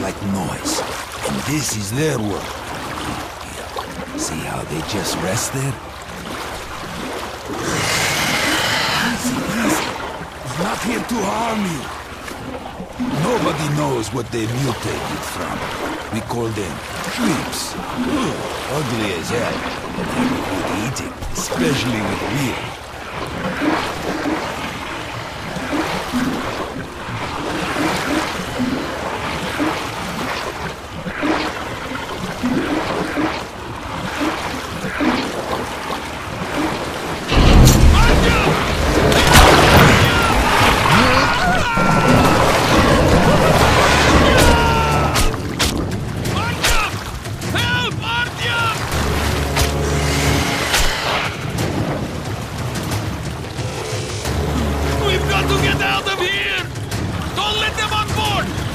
like noise. And this is their world. Here, see how they just rest there? Easy, easy. Not here to harm you. Nobody knows what they mutated from. We call them creeps. Ugly as hell, but they're good eating, especially with meat.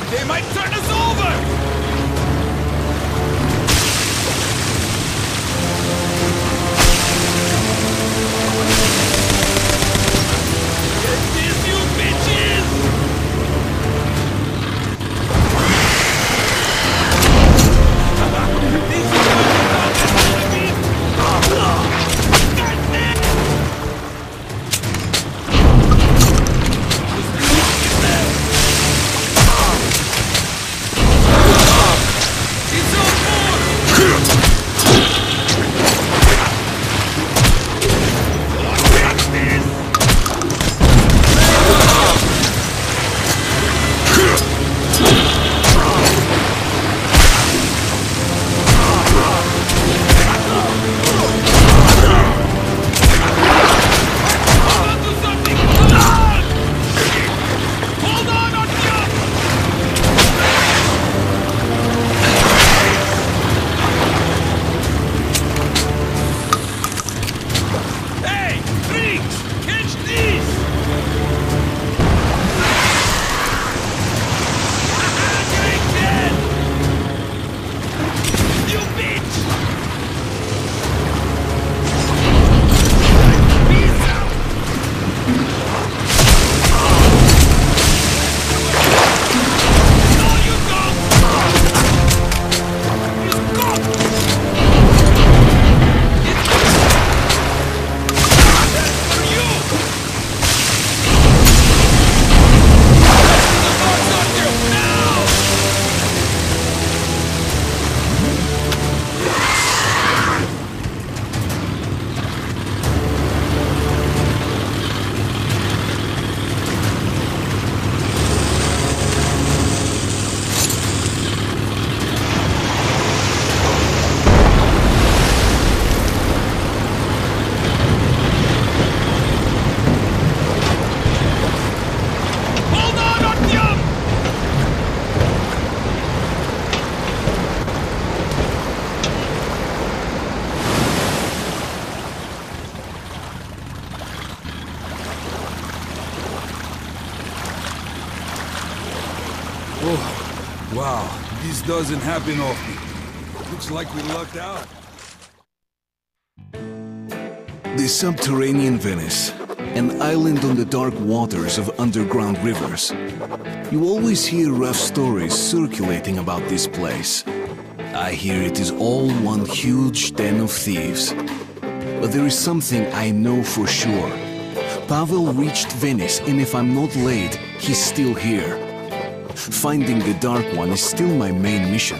They might turn us over! Oh, wow. This doesn't happen often. Looks like we lucked out. The subterranean Venice, an island on the dark waters of underground rivers. You always hear rough stories circulating about this place. I hear it is all one huge den of thieves. But there is something I know for sure. Pavel reached Venice, and if I'm not late, he's still here. Finding the Dark One is still my main mission.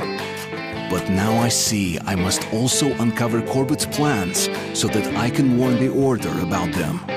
But now I see I must also uncover Korbut's plans so that I can warn the Order about them.